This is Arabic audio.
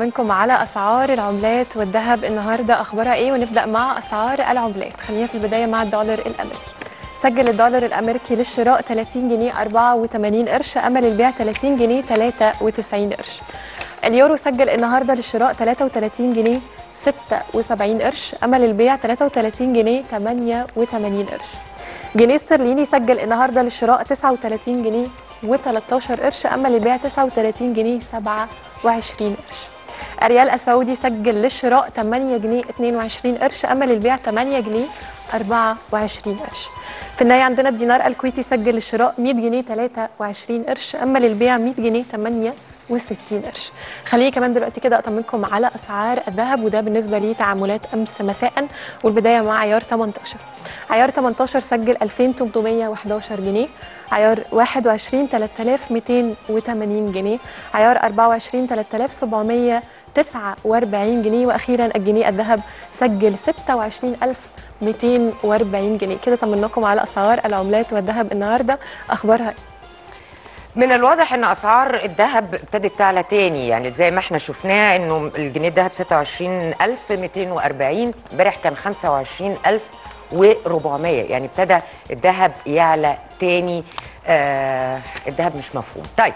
منكم على أسعار العملات والذهب النهارده. أخبارها إيه؟ ونبدأ مع أسعار العملات. خلينا في البداية مع الدولار الأمريكي. سجل الدولار الأمريكي للشراء 30 جنيه 84 قرش أمل البيع 30 جنيه 93 قرش. اليورو سجل النهارده للشراء 33 جنيه 76 قرش أمل البيع 33 جنيه 88 قرش. جنيه استرليني سجل النهارده للشراء 39 جنيه و13 قرش اما البيع 39 جنيه 27 قرش. الريال السعودي سجل للشراء 8 جنيه 22 قرش أما للبيع 8 جنيه 24 قرش. في النهاية عندنا الدينار الكويتي سجل للشراء 100 جنيه 23 قرش أما للبيع 100 جنيه 68 قرش. خليني كمان دلوقتي كده اطمنكم على أسعار الذهب وده بالنسبة لتعاملات أمس مساء والبداية مع عيار 18 عيار 18 سجل 2811 جنيه عيار 21 3280 جنيه عيار 24 3749 جنيه وأخيرا الجنيه الذهب سجل 26240 جنيه. كده طمناكم على أسعار العملات والذهب النهارده. أخبارها من الواضح إن أسعار الذهب ابتدت تعلى تاني. يعني زي ما إحنا شفناه إنه الجنيه الذهب 26240 امبارح كان 25400 يعني ابتدى الذهب يعلى تاني. آه الذهب مش مفهوم. طيب